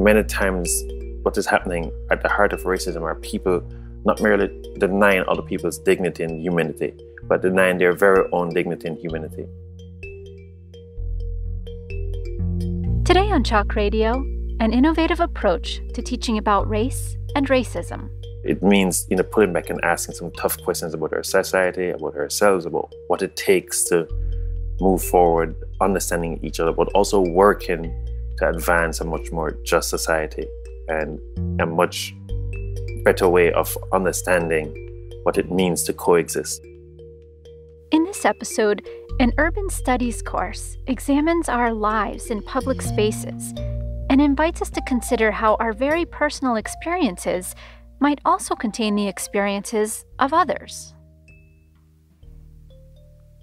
many times what is happening at the heart of racism are people not merely denying other people's dignity and humanity, but denying their very own dignity and humanity. Today on Chalk Radio, an innovative approach to teaching about race and racism. It means, you know, pulling back and asking some tough questions about our society, about ourselves, about what it takes to move forward, understanding each other, but also working to advance a much more just society and a much better way of understanding what it means to coexist. In this episode, an urban studies course examines our lives in public spaces and invites us to consider how our very personal experiences might also contain the experiences of others.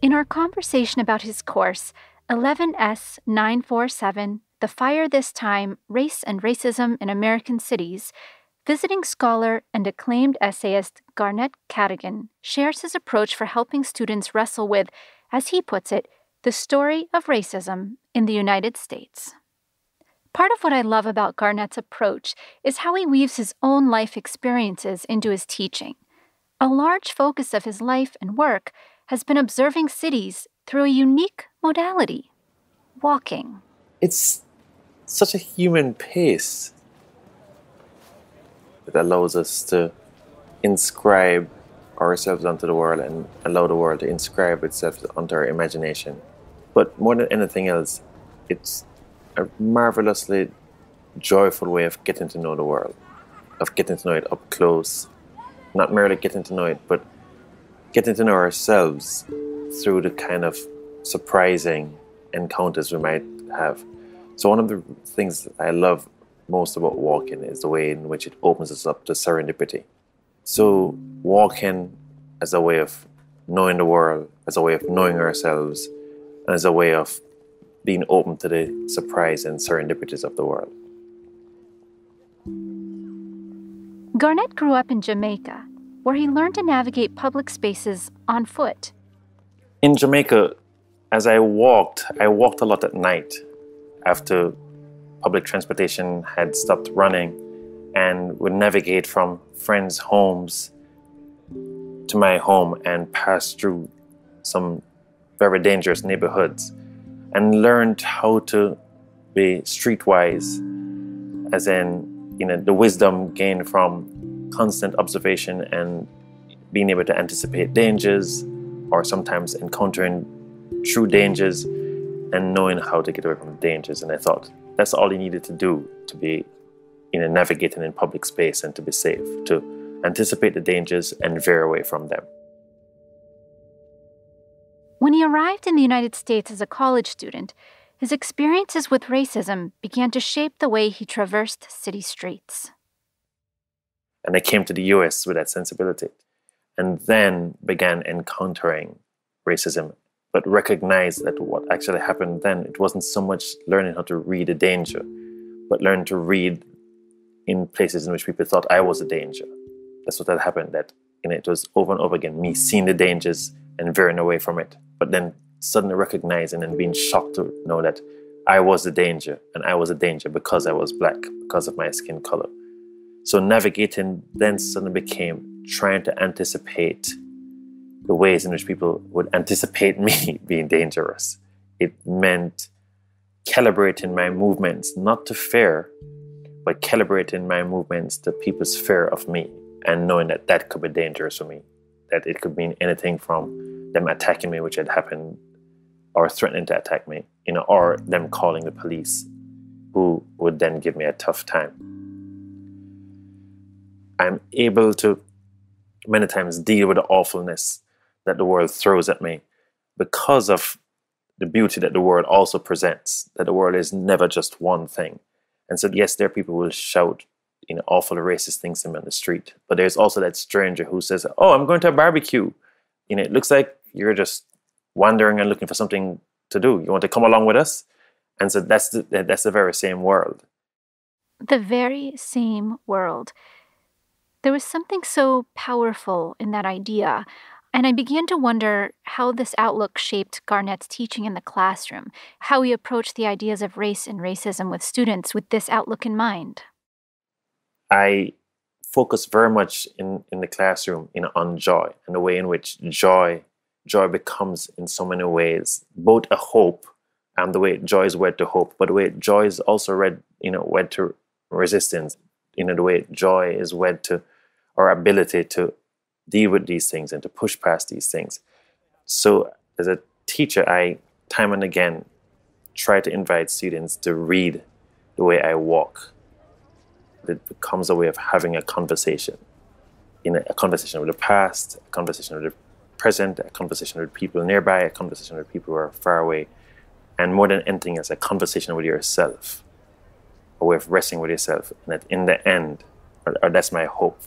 In our conversation about his course, 11S 947 The Fire This Time Race and Racism in American Cities, visiting scholar and acclaimed essayist Garnette Cadogan shares his approach for helping students wrestle with, as he puts it, the story of racism in the United States. Part of what I love about Garnette's approach is how he weaves his own life experiences into his teaching. A large focus of his life and work has been observing cities through a unique modality walking. It's such a human pace that allows us to inscribe ourselves onto the world and allow the world to inscribe itself onto our imagination. But more than anything else, it's a marvelously joyful way of getting to know the world, of getting to know it up close. Not merely getting to know it, but getting to know ourselves through the kind of surprising encounters we might have. So, one of the things I love most about walking is the way in which it opens us up to serendipity. So, walking as a way of knowing the world, as a way of knowing ourselves, and as a way of being open to the surprise and serendipities of the world. Garnette grew up in Jamaica, where he learned to navigate public spaces on foot. In Jamaica, as I walked, I walked a lot at night after public transportation had stopped running and would navigate from friends' homes to my home and pass through some very dangerous neighborhoods and learned how to be streetwise, as in, you know, the wisdom gained from constant observation and being able to anticipate dangers or sometimes encountering true dangers and knowing how to get away from the dangers. And I thought that's all you needed to do to be, you know, navigating in public space and to be safe, to anticipate the dangers and veer away from them. When he arrived in the United States as a college student, his experiences with racism began to shape the way he traversed city streets. And I came to the US with that sensibility and then began encountering racism, but recognize that what actually happened then, it wasn't so much learning how to read a danger, but learn to read in places in which people thought I was a danger. That's what had happened, that you know, it was over and over again, me seeing the dangers and veering away from it but then suddenly recognizing and being shocked to know that I was a danger and I was a danger because I was black, because of my skin color. So navigating then suddenly became trying to anticipate the ways in which people would anticipate me being dangerous. It meant calibrating my movements not to fear, but calibrating my movements to people's fear of me and knowing that that could be dangerous for me. That it could mean anything from them attacking me, which had happened, or threatening to attack me, you know, or them calling the police, who would then give me a tough time. I'm able to many times deal with the awfulness that the world throws at me because of the beauty that the world also presents, that the world is never just one thing. And so, yes, there are people who will shout, you know, awful racist things to me on the street, but there's also that stranger who says, "Oh, I'm going to a barbecue." You know, it looks like you're just wandering and looking for something to do. You want to come along with us? And so that's the, that's the very same world. The very same world. There was something so powerful in that idea. And I began to wonder how this outlook shaped Garnette's teaching in the classroom, how he approached the ideas of race and racism with students with this outlook in mind. I focus very much in, in the classroom in, on joy and the way in which joy joy becomes in so many ways both a hope and the way joy is wed to hope, but the way joy is also wed, you know, wed to resistance, you know, the way joy is wed to our ability to deal with these things and to push past these things. So, as a teacher, I time and again try to invite students to read the way I walk. It becomes a way of having a conversation, in a, conversation with the past, a conversation with the present, a conversation with people nearby, a conversation with people who are far away, and more than anything, it's a conversation with yourself, a way of wrestling with yourself, and that in the end, or, or that's my hope,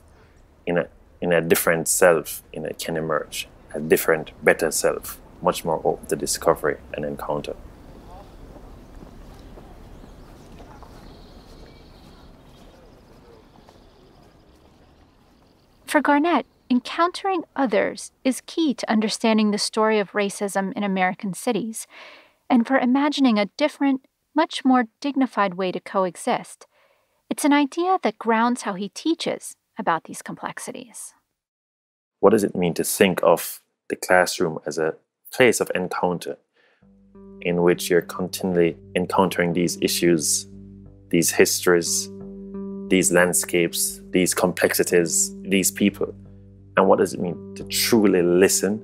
in a in a different self in it can emerge, a different, better self, much more open to discovery and encounter. For Garnette, encountering others is key to understanding the story of racism in American cities and for imagining a different, much more dignified way to coexist. It's an idea that grounds how he teaches about these complexities. What does it mean to think of the classroom as a place of encounter in which you're continually encountering these issues, these histories, these landscapes, these complexities, these people? And what does it mean to truly listen,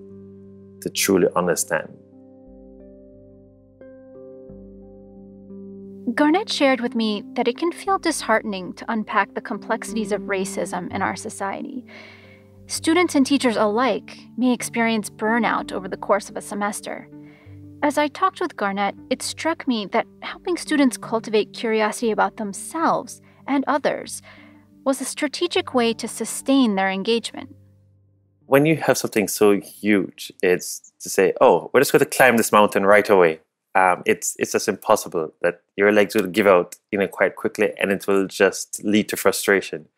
to truly understand? Garnette shared with me that it can feel disheartening to unpack the complexities of racism in our society. Students and teachers alike may experience burnout over the course of a semester. As I talked with Garnette, it struck me that helping students cultivate curiosity about themselves and others was a strategic way to sustain their engagement. When you have something so huge, it's to say, oh, we're just going to climb this mountain right away um, it's it's just impossible that your legs will give out you know quite quickly and it will just lead to frustration.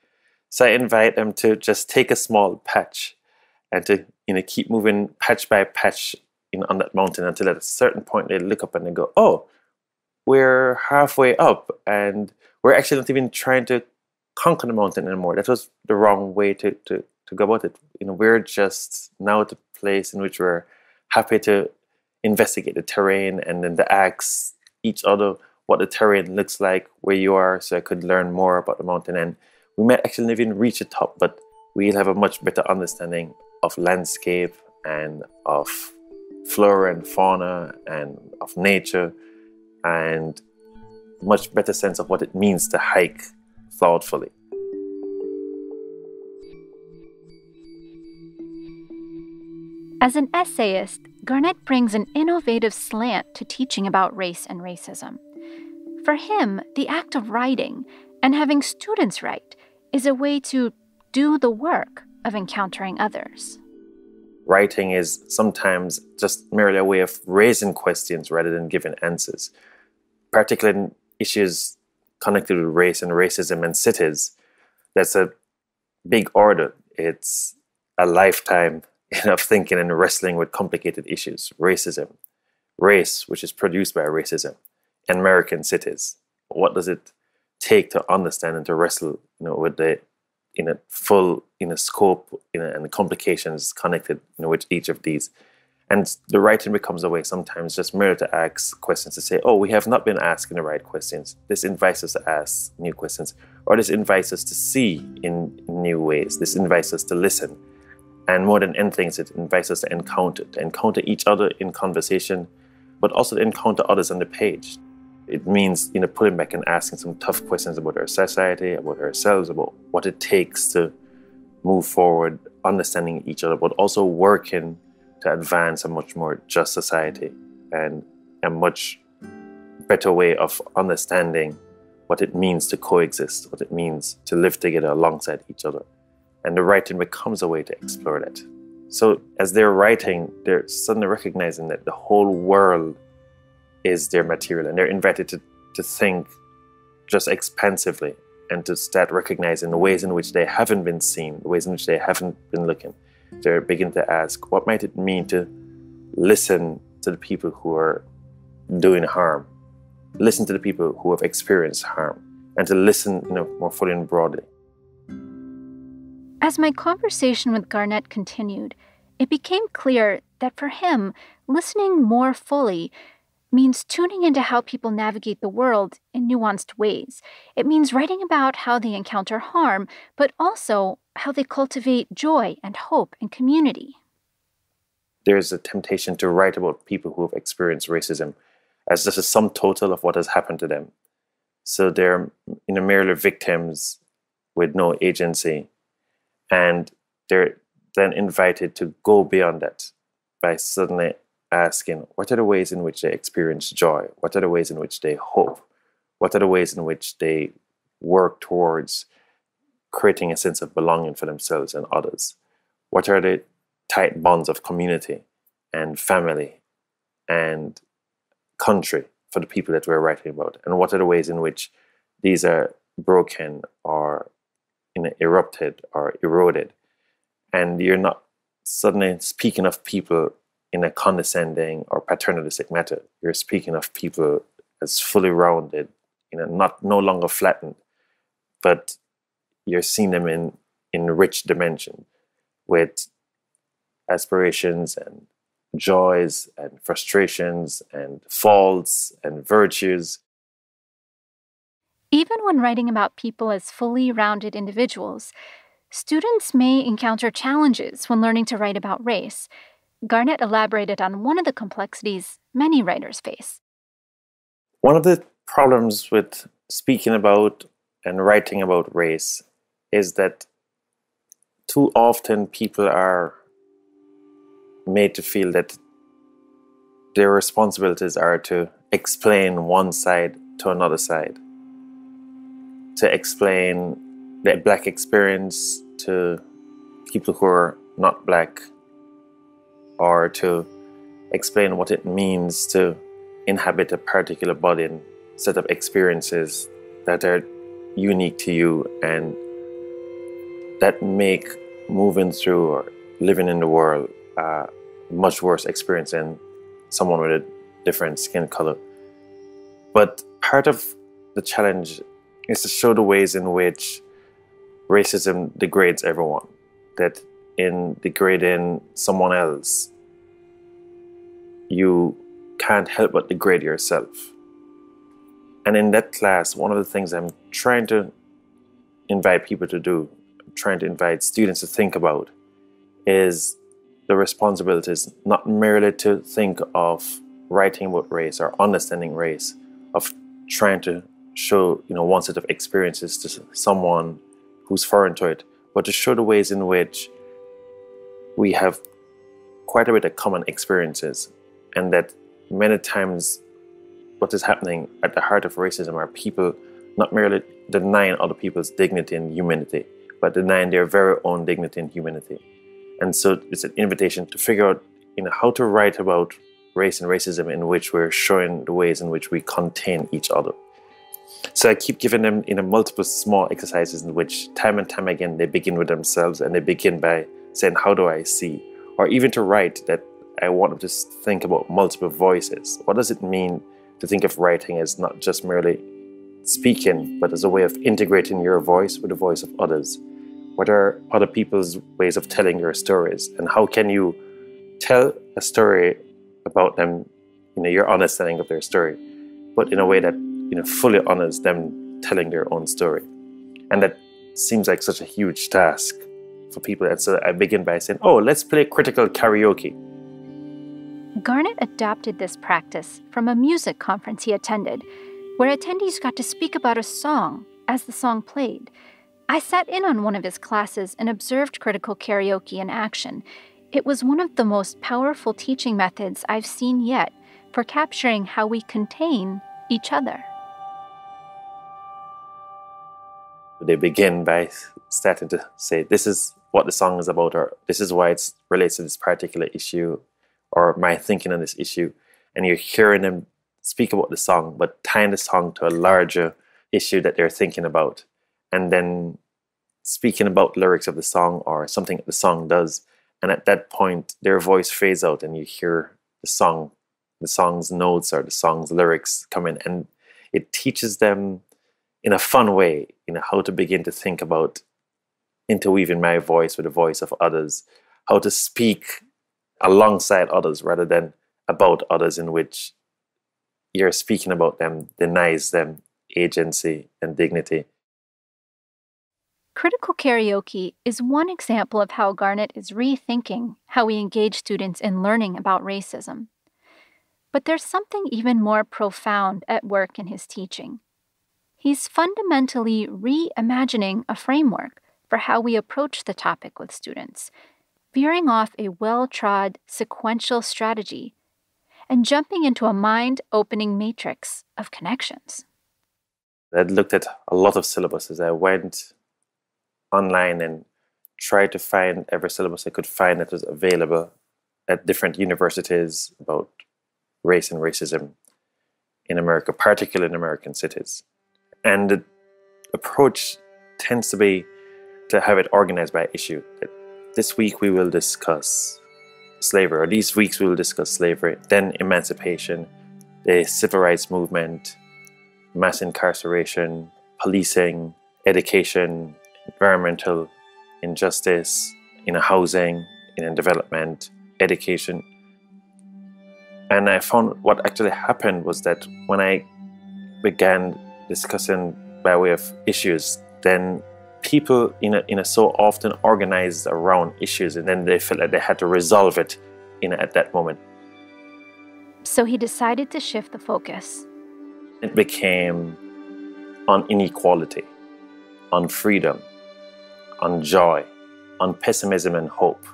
So i invite them to just take a small patch and to you know keep moving patch by patch on that mountain until at a certain point they look up and they go oh we're halfway up and we're actually not even trying to conquer the mountain anymore. That was the wrong way to, to, to go about it. You know we're just now at a place in which we're happy to investigate the terrain and then to ask each other what the terrain looks like where you are so I could learn more about the mountain. And we might actually never even reach the top, but we'll have a much better understanding of landscape and of flora and fauna and of nature and much better sense of what it means to hike thoughtfully. As an essayist, Garnette brings an innovative slant to teaching about race and racism. For him, the act of writing and having students write is a way to do the work of encountering others. Writing is sometimes just merely a way of raising questions rather than giving answers, particularly in issues connected with race and racism and cities. That's a big order. It's a lifetime of thinking and wrestling with complicated issues racism, race, which is produced by racism, and American cities. What does it take to understand and to wrestle you know, with the in a full in a scope in a, and the complications connected you know, with each of these? And the writing becomes a way sometimes just merely to ask questions to say, oh, we have not been asking the right questions. This invites us to ask new questions, or this invites us to see in new ways. This invites us to listen and more than anything, it invites us to encounter, to encounter each other in conversation, but also to encounter others on the page. It means, you know, pulling back and asking some tough questions about our society, about ourselves, about what it takes to move forward, understanding each other, but also working to advance a much more just society and a much better way of understanding what it means to coexist, what it means to live together alongside each other and the writing becomes a way to explore that. So as they're writing, they're suddenly recognizing that the whole world is their material, and they're invited to, to think just expansively and to start recognizing the ways in which they haven't been seen, the ways in which they haven't been looking, they're beginning to ask, what might it mean to listen to the people who are doing harm, listen to the people who have experienced harm, and to listen you know, more fully and broadly. As my conversation with Garnette continued, it became clear that for him, listening more fully means tuning into how people navigate the world in nuanced ways. It means writing about how they encounter harm, but also how they cultivate joy and hope and community. There's a temptation to write about people who have experienced racism as just a sum total of what has happened to them. So they're you know, merely victims with no agency. And they're then invited to go beyond that by suddenly asking what are the ways in which they experience joy? What are the ways in which they hope? What are the ways in which they work towards creating a sense of belonging for themselves and others? What are the tight bonds of community and family and country for the people that we're writing about? And what are the ways in which these are broken or you know, erupted or eroded? And you're not suddenly speaking of people in a condescending or paternalistic manner. You're speaking of people as fully rounded, you know, not no longer flattened, but you're seeing them in in rich dimension with aspirations and joys and frustrations and faults and virtues. Even when writing about people as fully rounded individuals, students may encounter challenges when learning to write about race Garnette elaborated on one of the complexities many writers face. One of the problems with speaking about and writing about race is that too often people are made to feel that their responsibilities are to explain one side to another side, to explain the black experience to people who are not black or to explain what it means to inhabit a particular body and set of experiences that are unique to you and that make moving through or living in the world a much worse experience than someone with a different skin color. But part of the challenge is to show the ways in which racism degrades everyone. That in degrading someone else, you can't help but degrade yourself. And in that class, one of the things I'm trying to invite people to do, I'm trying to invite students to think about, is the responsibilities not merely to think of writing about race or understanding race, of trying to show you know one set of experiences to someone who's foreign to it, but to show the ways in which we have quite a bit of common experiences, and that many times what is happening at the heart of racism are people not merely denying other people's dignity and humanity, but denying their very own dignity and humanity. And so it's an invitation to figure out you know, how to write about race and racism in which we're showing the ways in which we contain each other. So I keep giving them you know, multiple small exercises in which time and time again they begin with themselves and they begin by saying, How do I see? Or even to write that I want them to think about multiple voices. What does it mean to think of writing as not just merely speaking, but as a way of integrating your voice with the voice of others? What are other people's ways of telling your stories? And how can you tell a story about them, you know, your understanding of their story, but in a way that, you know, fully honors them telling their own story? And that seems like such a huge task for people. And so I begin by saying, oh, let's play critical karaoke. Garnette adopted this practice from a music conference he attended, where attendees got to speak about a song as the song played. I sat in on one of his classes and observed critical karaoke in action. It was one of the most powerful teaching methods I've seen yet for capturing how we contain each other. They begin by starting to say, This is what the song is about, or this is why it relates to this particular issue, or my thinking on this issue. And you're hearing them speak about the song, but tying the song to a larger issue that they're thinking about. And then speaking about lyrics of the song or something that the song does, And at that point, their voice fades out, and you hear the song, the song's notes or the song's lyrics come in, and it teaches them in a fun way, you know, how to begin to think about interweaving my voice with the voice of others, how to speak alongside others rather than about others, in which you're speaking about them denies them agency and dignity. Critical karaoke is one example of how Garnette is rethinking how we engage students in learning about racism. But there's something even more profound at work in his teaching. He's fundamentally reimagining a framework for how we approach the topic with students, veering off a well trod sequential strategy and jumping into a mind opening matrix of connections. I looked at a lot of syllabuses. I went online and tried to find every syllabus I could find that was available at different universities about race and racism in America, particularly in American cities. And the approach tends to be to have it organized by issue. This week we will discuss slavery, or these weeks we will discuss slavery, then emancipation, the civil rights movement, mass incarceration, policing, education, environmental injustice, in housing, in development, education. And I found what actually happened was that when I began discussing by way of issues, then people in a, in a so often organized around issues and then they felt like they had to resolve it in a, at that moment. So he decided to shift the focus. It became on inequality, on freedom, on joy, on pessimism and hope,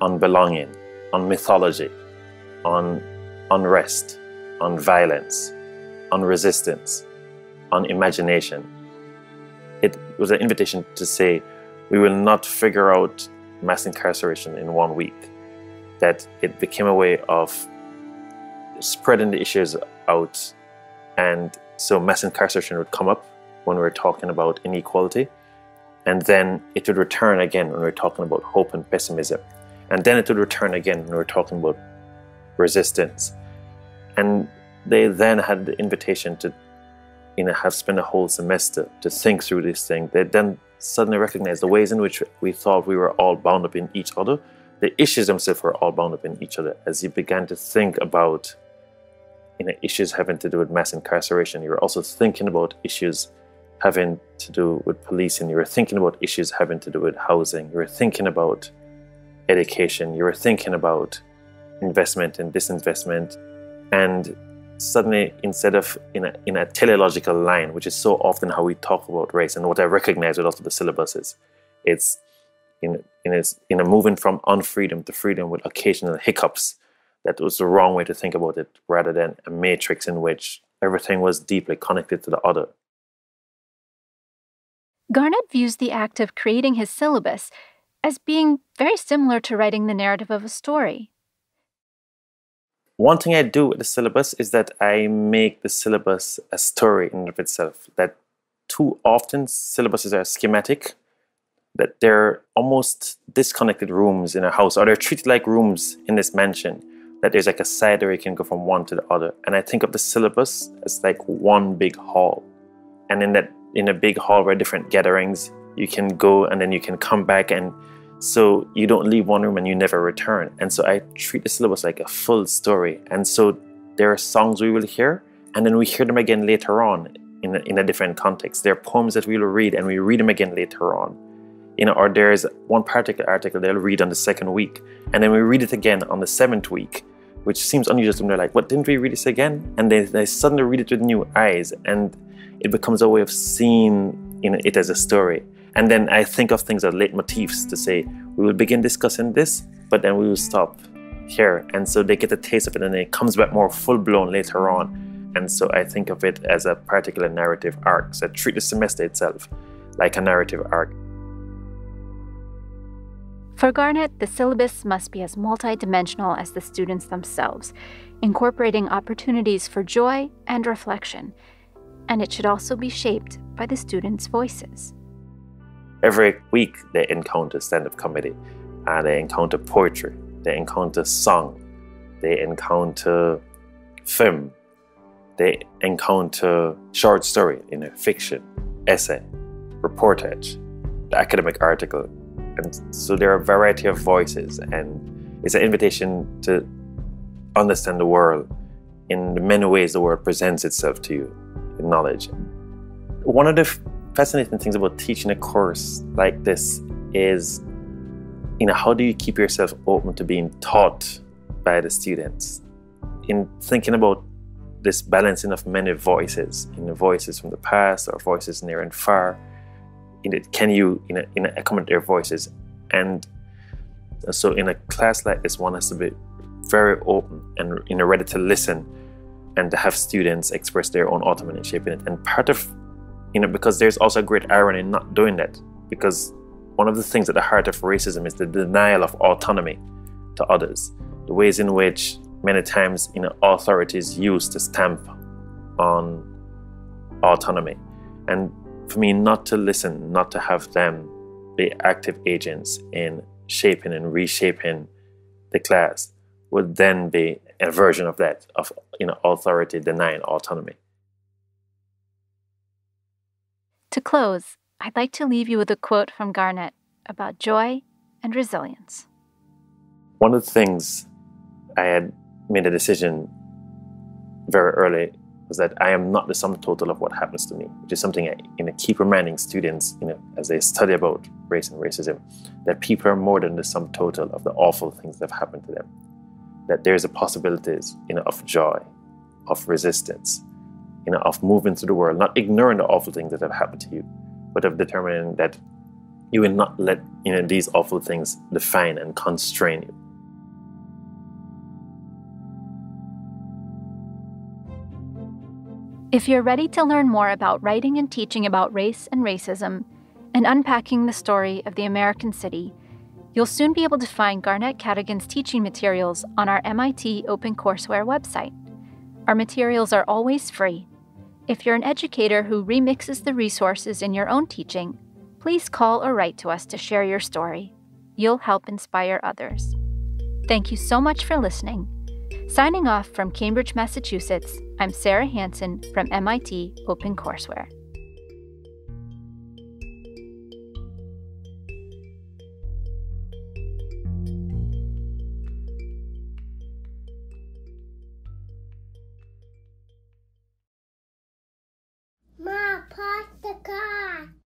on belonging, on mythology, on unrest, on violence, on resistance, on imagination. It was an invitation to say, we will not figure out mass incarceration in one week. That it became a way of spreading the issues out. And so mass incarceration would come up when we were talking about inequality. And then it would return again when we we're talking about hope and pessimism. And then it would return again when we we're talking about resistance. And they then had the invitation to, you know, have spent a whole semester to think through this thing. They then suddenly recognized the ways in which we thought we were all bound up in each other. The issues themselves were all bound up in each other. As you began to think about you know, issues having to do with mass incarceration, you were also thinking about issues having to do with policing, you were thinking about issues having to do with housing, you were thinking about education, you were thinking about investment and disinvestment. And suddenly, instead of in a, in a teleological line, which is so often how we talk about race and what I recognize with a lot of the syllabuses, it's in, in, its, in a moving from unfreedom to freedom with occasional hiccups. That was the wrong way to think about it, rather than a matrix in which everything was deeply connected to the other. Garnette views the act of creating his syllabus as being very similar to writing the narrative of a story. One thing I do with the syllabus is that I make the syllabus a story in and of itself. That too often syllabuses are schematic, that they're almost disconnected rooms in a house, or they're treated like rooms in this mansion. That there's like a side where you can go from one to the other. And I think of the syllabus as like one big hall. And in that in a big hall where different gatherings. You can go and then you can come back and so you don't leave one room and you never return. And so I treat the syllabus like a full story. And so there are songs we will hear and then we hear them again later on in a, in a different context. There are poems that we will read and we read them again later on. You know, or there's one particular article they'll read on the second week and then we read it again on the seventh week which seems unusual to. They're like, what, didn't we read this again? And they, they suddenly read it with new eyes. And it becomes a way of seeing you know, it as a story. And then I think of things as leitmotifs to say, we will begin discussing this, but then we will stop here. And so they get a taste of it and it comes back more full blown later on. And so I think of it as a particular narrative arc. So I treat the semester itself like a narrative arc. For Garnette, the syllabus must be as multidimensional as the students themselves, incorporating opportunities for joy and reflection and it should also be shaped by the students' voices. Every week they encounter stand up comedy. Uh, they encounter poetry, they encounter song, they encounter film, they encounter short story, you know, fiction, essay, reportage, the academic article. And so there are a variety of voices, and it's an invitation to understand the world in the many ways the world presents itself to you in knowledge. One of the fascinating things about teaching a course like this is you know how do you keep yourself open to being taught by the students? In thinking about this balancing of many voices in the voices from the past or voices near and far in it, can you you know, in accommodate their voices? And so in a class like this one has to be very open and you know ready to listen and to have students express their own autonomy in shaping it. And part of you know, because there's also a great irony in not doing that. Because one of the things at the heart of racism is the denial of autonomy to others, the ways in which many times you know, authorities use to stamp on autonomy. And for me, not to listen, not to have them be active agents in shaping and reshaping the class would then be a version of that, of you know, authority denying autonomy. To close, I'd like to leave you with a quote from Garnette about joy and resilience. One of the things I had made a decision very early was that I am not the sum total of what happens to me, which is something I you know, keep reminding students you know, as they study about race and racism, that people are more than the sum total of the awful things that have happened to them. That there's a possibilities you know, of joy, of resistance, you know, of moving through the world, not ignoring the awful things that have happened to you, but of determining that you will not let you know these awful things define and constrain you. If you're ready to learn more about writing and teaching about race and racism and unpacking the story of the American city, you'll soon be able to find Garnette Cadogan's teaching materials on our MIT OpenCourseware website. Our materials are always free, if you're an educator who remixes the resources in your own teaching, please call or write to us to share your story. You'll help inspire others. Thank you so much for listening. Signing off from Cambridge, Massachusetts, I'm Sarah Hansen from MIT OpenCourseware.